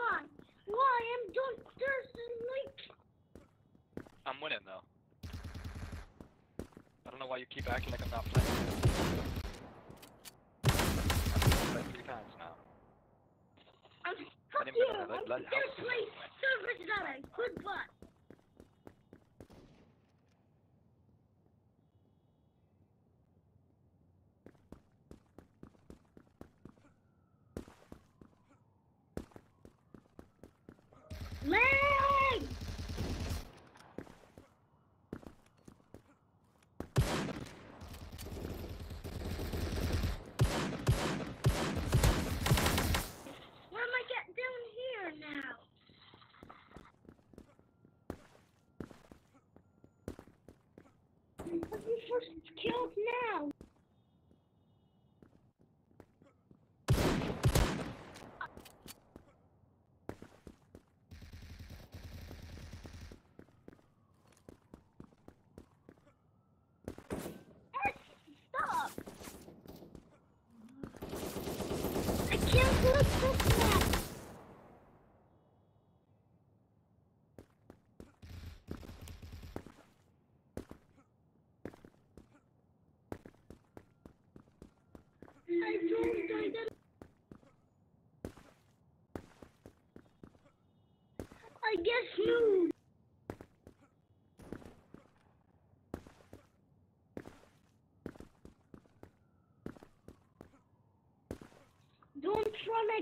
I'm downstairs and like. I'm winning though. I don't know why you keep acting like I'm not playing. Like three times now. I'm fuck you. let- I'm let- Service Leg! Where am I getting down here now? Let me first killed now. Stop! I can't look this map. I don't I didn't. I guess you. don't throw my